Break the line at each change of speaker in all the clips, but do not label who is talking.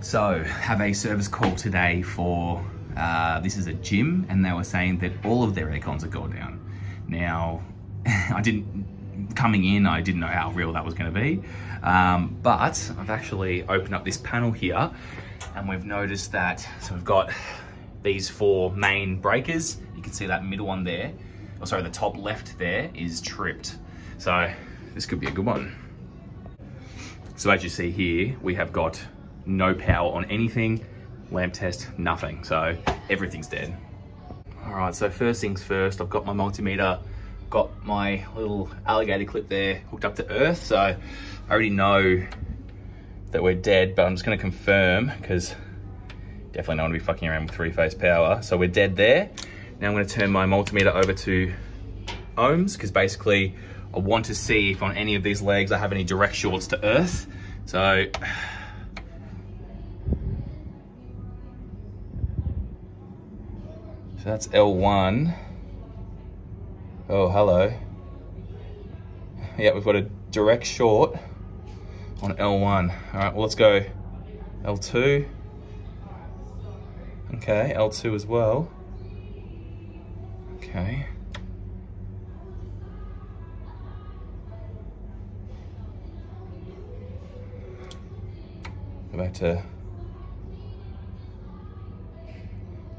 So, have a service call today for, uh, this is a gym, and they were saying that all of their aircons are gone down. Now, I didn't, coming in, I didn't know how real that was gonna be, um, but I've actually opened up this panel here, and we've noticed that, so we've got these four main breakers. You can see that middle one there, or sorry, the top left there is tripped. So, this could be a good one. So as you see here, we have got no power on anything, lamp test, nothing. So everything's dead. All right, so first things first, I've got my multimeter, got my little alligator clip there hooked up to earth. So I already know that we're dead, but I'm just gonna confirm because definitely don't wanna be fucking around with three phase power. So we're dead there. Now I'm gonna turn my multimeter over to ohms because basically I want to see if on any of these legs I have any direct shorts to earth. So So that's L1. Oh, hello. Yeah, we've got a direct short on L1. All right, well, let's go L2. Okay, L2 as well. Okay. Go back to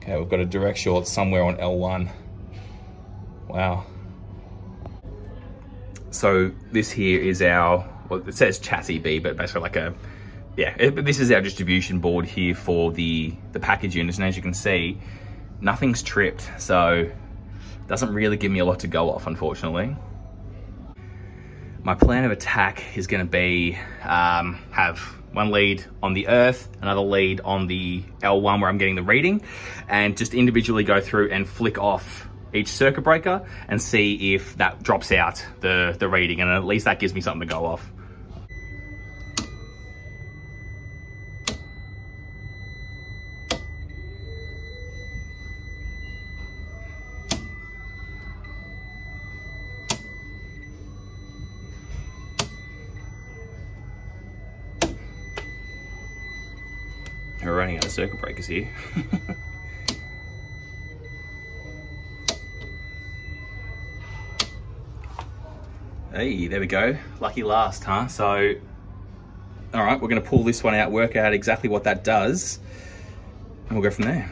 Okay, we've got a direct short somewhere on L1. Wow. So this here is our, well, it says chassis B, but basically like a, yeah, it, this is our distribution board here for the, the package units. And as you can see, nothing's tripped. So doesn't really give me a lot to go off, unfortunately. My plan of attack is gonna be, um, have one lead on the earth, another lead on the L1 where I'm getting the reading, and just individually go through and flick off each circuit breaker and see if that drops out the, the reading, and at least that gives me something to go off. We're running out of circuit breakers here. hey, there we go. Lucky last, huh? So, all right, we're gonna pull this one out, work out exactly what that does, and we'll go from there.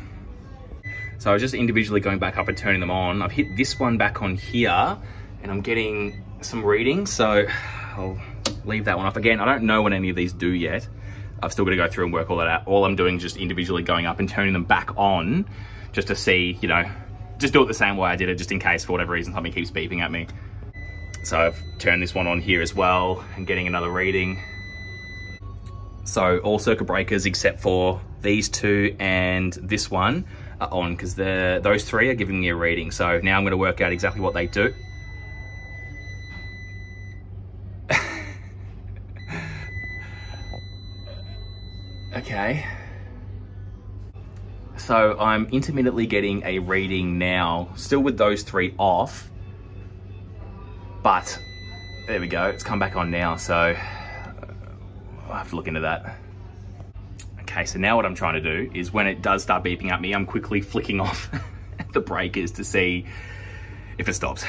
So I was just individually going back up and turning them on. I've hit this one back on here, and I'm getting some readings, so I'll leave that one off. Again, I don't know what any of these do yet. I've still got to go through and work all that out. All I'm doing is just individually going up and turning them back on just to see, you know, just do it the same way I did it just in case for whatever reason something keeps beeping at me. So I've turned this one on here as well and getting another reading. So all circuit breakers except for these two and this one are on because those three are giving me a reading. So now I'm going to work out exactly what they do. Okay. So I'm intermittently getting a reading now, still with those three off, but there we go, it's come back on now, so uh, I'll have to look into that. Okay, so now what I'm trying to do is when it does start beeping at me, I'm quickly flicking off the breakers to see if it stops.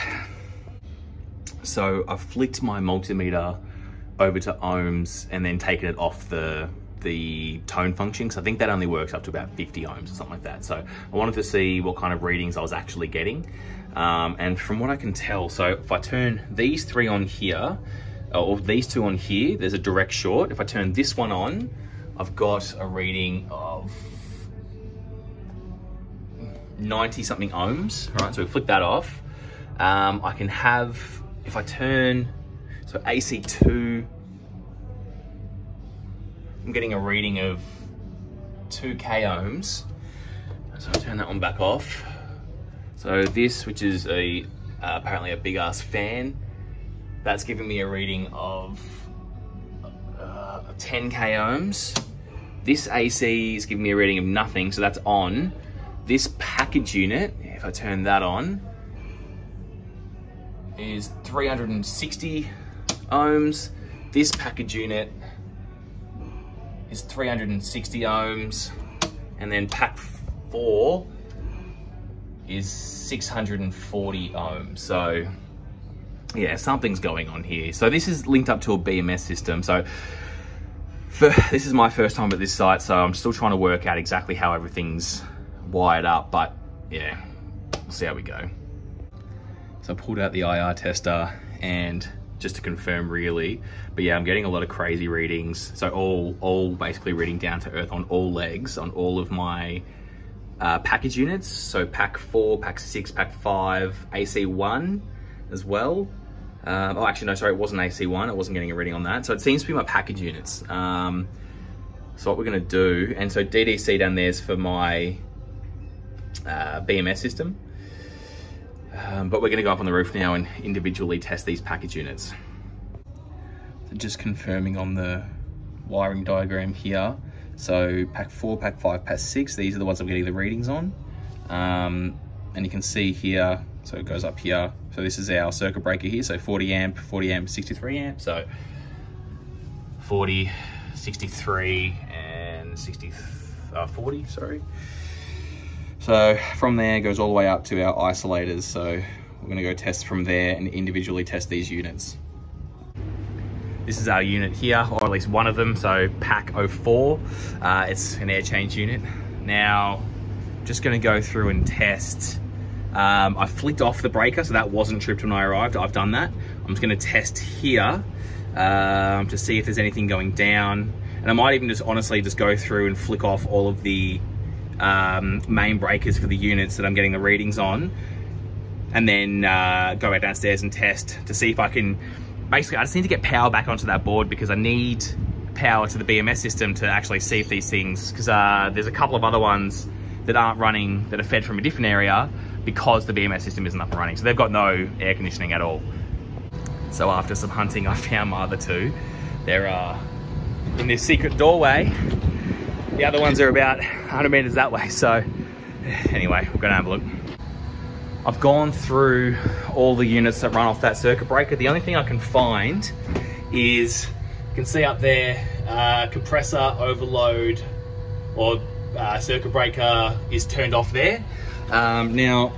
So I've flicked my multimeter over to ohms and then taken it off the the tone function because I think that only works up to about 50 ohms or something like that. So I wanted to see what kind of readings I was actually getting. Um, and from what I can tell, so if I turn these three on here, or these two on here, there's a direct short. If I turn this one on, I've got a reading of 90 something ohms, right? So we flick that off. Um, I can have, if I turn, so AC2 I'm getting a reading of 2k ohms. So I'll turn that one back off. So this, which is a uh, apparently a big ass fan, that's giving me a reading of uh, 10k ohms. This AC is giving me a reading of nothing, so that's on. This package unit, if I turn that on, is 360 ohms. This package unit is 360 ohms. And then pack four is 640 ohms. So yeah, something's going on here. So this is linked up to a BMS system. So for, this is my first time at this site, so I'm still trying to work out exactly how everything's wired up, but yeah, we'll see how we go. So I pulled out the IR tester and just to confirm really, but yeah, I'm getting a lot of crazy readings. So all, all basically reading down to earth on all legs, on all of my uh, package units. So pack four, pack six, pack five, AC1 as well. Um, oh, actually, no, sorry, it wasn't AC1. I wasn't getting a reading on that. So it seems to be my package units. Um, so what we're gonna do, and so DDC down there's for my uh, BMS system. Um, but we're gonna go up on the roof now and individually test these package units. So just confirming on the wiring diagram here. So pack four, pack five, pack six, these are the ones I'm getting the readings on. Um, and you can see here, so it goes up here. So this is our circuit breaker here. So 40 amp, 40 amp, 63 amp. So 40, 63 and 60, uh, 40, sorry. So from there goes all the way up to our isolators. So we're gonna go test from there and individually test these units. This is our unit here, or at least one of them, so pack 04. Uh, it's an air change unit. Now, just gonna go through and test. Um, I flicked off the breaker, so that wasn't tripped when I arrived. I've done that. I'm just gonna test here um, to see if there's anything going down. And I might even just honestly just go through and flick off all of the um, main breakers for the units that I'm getting the readings on and then uh, go back downstairs and test to see if I can, basically I just need to get power back onto that board because I need power to the BMS system to actually see if these things, because uh, there's a couple of other ones that aren't running that are fed from a different area because the BMS system isn't up and running. So they've got no air conditioning at all. So after some hunting, I found my other two. They're uh, in this secret doorway the other ones are about 100 meters that way. So anyway, we're gonna have a look. I've gone through all the units that run off that circuit breaker. The only thing I can find is, you can see up there, uh, compressor overload or uh, circuit breaker is turned off there. Um, now,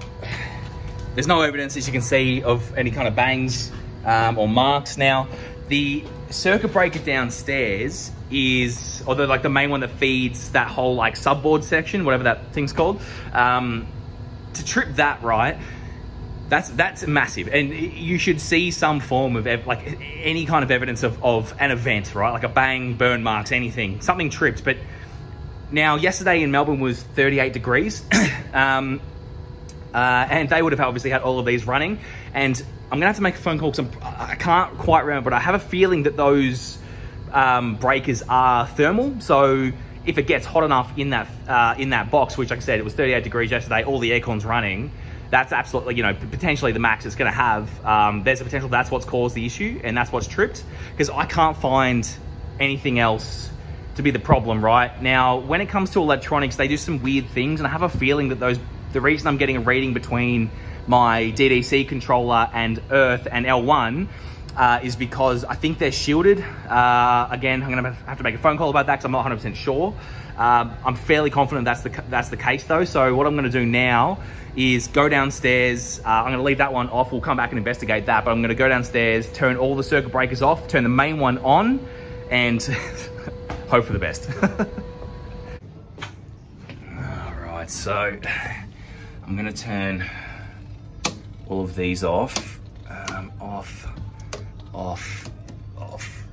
there's no evidence, as you can see, of any kind of bangs um, or marks. Now, the circuit breaker downstairs is, although like the main one that feeds that whole like subboard section, whatever that thing's called, um, to trip that right, that's that's massive, and you should see some form of like any kind of evidence of, of an event, right? Like a bang, burn marks, anything, something tripped. But now, yesterday in Melbourne was 38 degrees, um, uh, and they would have obviously had all of these running. And I'm gonna have to make a phone call because I can't quite remember, but I have a feeling that those um, breakers are thermal. So if it gets hot enough in that uh, in that box, which like I said, it was 38 degrees yesterday, all the aircon's running, that's absolutely, you know, potentially the max it's gonna have. Um, there's a potential that's what's caused the issue and that's what's tripped because I can't find anything else to be the problem, right? Now, when it comes to electronics, they do some weird things and I have a feeling that those, the reason I'm getting a reading between my DDC controller and Earth and L1 uh, is because I think they're shielded. Uh, again, I'm gonna have to make a phone call about that because I'm not 100% sure. Um, I'm fairly confident that's the that's the case though. So what I'm gonna do now is go downstairs. Uh, I'm gonna leave that one off. We'll come back and investigate that. But I'm gonna go downstairs, turn all the circuit breakers off, turn the main one on, and hope for the best. all right, so I'm gonna turn all of these off, um, off, off, off.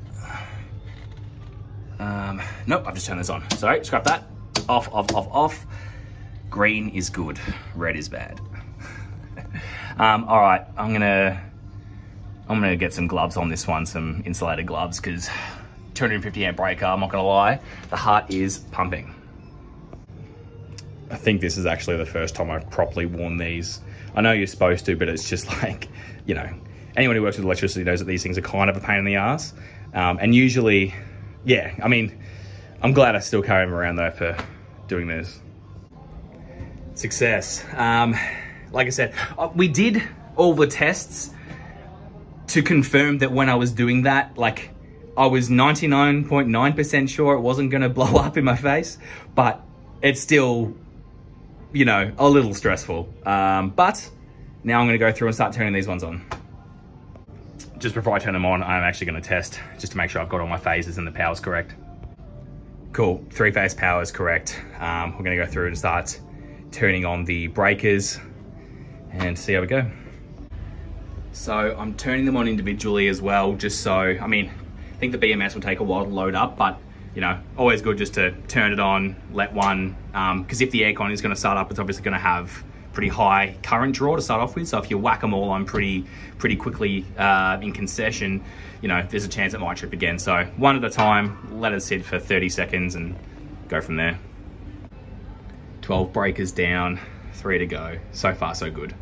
Um, nope, I've just turned this on. Sorry, scrap that. Off, off, off, off. Green is good, red is bad. um, all right, I'm gonna, I'm gonna get some gloves on this one, some insulated gloves, because 250 amp breaker, I'm not gonna lie, the heart is pumping. I think this is actually the first time I've properly worn these I know you're supposed to, but it's just like, you know, anyone who works with electricity knows that these things are kind of a pain in the ass. Um, and usually, yeah, I mean, I'm glad I still carry them around though for doing this. Success. Um, like I said, uh, we did all the tests to confirm that when I was doing that, like I was 99.9% sure it wasn't gonna blow up in my face, but it's still, you know, a little stressful. Um, but now I'm gonna go through and start turning these ones on. Just before I turn them on, I'm actually gonna test just to make sure I've got all my phases and the power's correct. Cool, three phase power is correct. Um, we're gonna go through and start turning on the breakers and see how we go. So I'm turning them on individually as well, just so, I mean, I think the BMS will take a while to load up, but you know, always good just to turn it on, let one, because um, if the aircon is gonna start up, it's obviously gonna have pretty high current draw to start off with. So if you whack them all on pretty pretty quickly uh, in concession, you know, there's a chance it might trip again. So one at a time, let it sit for 30 seconds and go from there. 12 breakers down, three to go. So far, so good.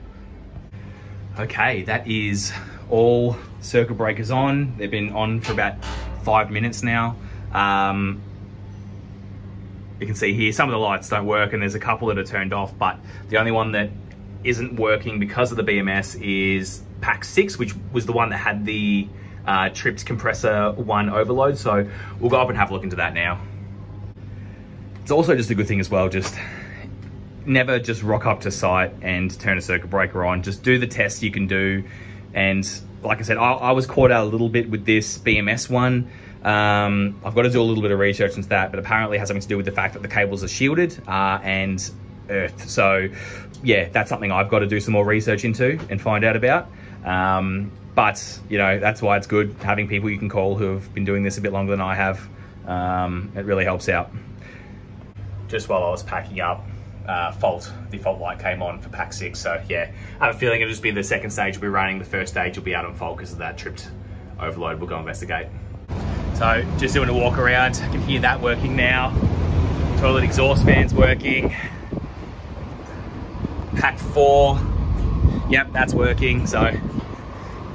Okay, that is all circuit breakers on. They've been on for about five minutes now. Um, you can see here some of the lights don't work and there's a couple that are turned off, but the only one that isn't working because of the BMS is pack 6, which was the one that had the uh, tripped compressor 1 overload. So we'll go up and have a look into that now. It's also just a good thing as well, just never just rock up to site and turn a circuit breaker on. Just do the tests you can do. And like I said, I, I was caught out a little bit with this BMS one. Um, I've got to do a little bit of research into that, but apparently it has something to do with the fact that the cables are shielded uh, and Earth. So yeah, that's something I've got to do some more research into and find out about. Um, but you know, that's why it's good having people you can call who have been doing this a bit longer than I have. Um, it really helps out. Just while I was packing up, uh, fault, the fault light came on for pack six. So yeah, I have a feeling it'll just be the second stage will be running. The first stage will be out on fault because of that tripped overload. We'll go investigate. So just doing a walk around, I can hear that working now. Toilet exhaust fans working. Pack four, yep, that's working. So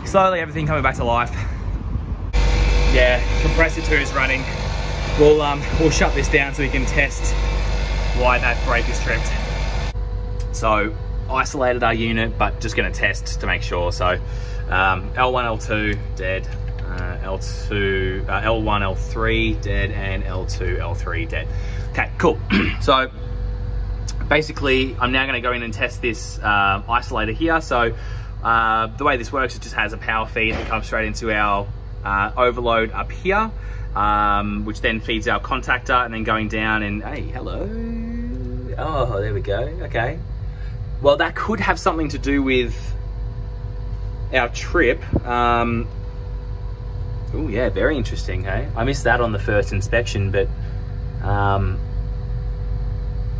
slowly everything coming back to life. Yeah, compressor two is running. We'll, um, we'll shut this down so we can test why that brake is tripped. So isolated our unit, but just gonna test to make sure. So um, L1, L2, dead. Uh, L2, uh, L1, L3 dead, and L2, L3 dead. Okay, cool. so basically, I'm now going to go in and test this uh, isolator here. So uh, the way this works, it just has a power feed that comes straight into our uh, overload up here, um, which then feeds our contactor, and then going down and hey, hello. Oh, there we go. Okay. Well, that could have something to do with our trip. Um, Oh yeah, very interesting. Hey, I missed that on the first inspection, but um,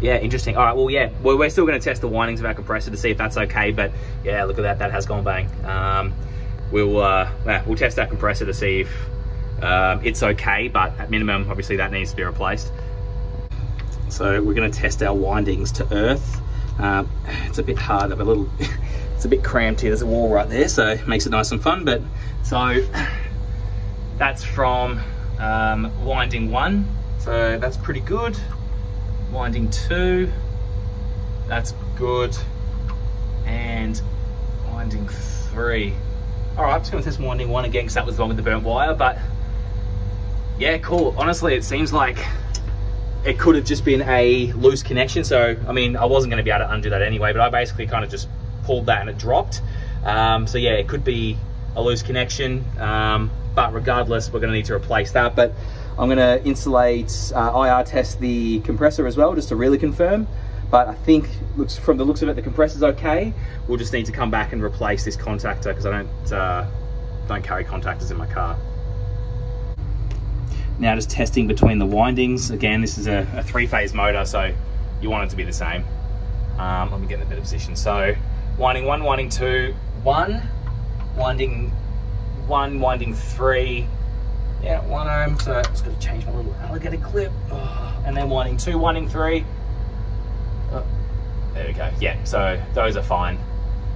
yeah, interesting. All right, well, yeah, well, we're still going to test the windings of our compressor to see if that's okay. But yeah, look at that, that has gone bang. Um, we'll uh, we'll test our compressor to see if um, it's okay, but at minimum, obviously, that needs to be replaced. So we're going to test our windings to earth. Um, it's a bit hard, a little, it's a bit cramped here. There's a wall right there, so it makes it nice and fun. But so that's from um, winding one, so that's pretty good. Winding two, that's good. And winding three. All right, I'm just gonna test winding one again because that was the one with the burnt wire, but yeah, cool. Honestly, it seems like it could have just been a loose connection. So, I mean, I wasn't gonna be able to undo that anyway, but I basically kind of just pulled that and it dropped. Um, so yeah, it could be a loose connection. Um, but regardless, we're gonna need to replace that. But I'm gonna insulate, uh, IR test the compressor as well, just to really confirm. But I think, looks from the looks of it, the compressor's okay. We'll just need to come back and replace this contactor because I don't, uh, don't carry contactors in my car. Now just testing between the windings. Again, this is a, a three-phase motor, so you want it to be the same. Um, let me get in a better position. So winding one, winding two, one, winding one, winding three, yeah, one ohm. So I'm just going to change my little alligator clip. Oh, and then winding two, winding three. Oh, there we go. Yeah, so those are fine.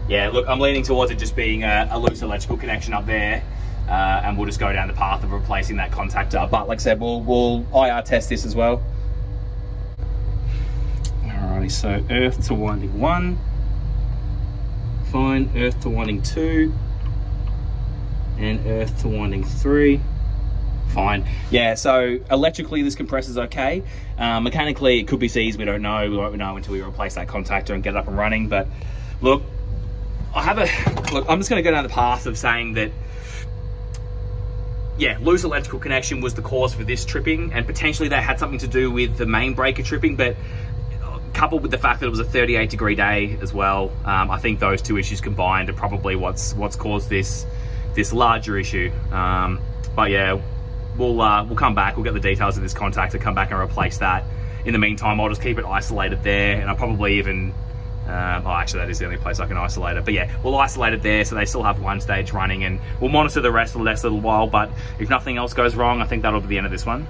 Yeah, look, I'm leaning towards it just being a, a loose electrical connection up there. Uh, and we'll just go down the path of replacing that contactor. But like I said, we'll, we'll IR test this as well. Alrighty, so earth to winding one. Fine, earth to winding two and earth to winding three Fine. Yeah, so electrically this compressor's okay. Um, mechanically it could be seized, we don't know. We won't know until we replace that contactor and get it up and running. But look, I have a, look, I'm just gonna go down the path of saying that yeah, loose electrical connection was the cause for this tripping, and potentially that had something to do with the main breaker tripping, but coupled with the fact that it was a 38 degree day as well, um, I think those two issues combined are probably what's what's caused this this larger issue. Um, but yeah, we'll uh, we'll come back. We'll get the details of this contactor, come back and replace that. In the meantime, I'll just keep it isolated there, and I'll probably even. Uh, oh, actually, that is the only place I can isolate it. But yeah, we'll isolate it there so they still have one stage running, and we'll monitor the rest for the next little while. But if nothing else goes wrong, I think that'll be the end of this one.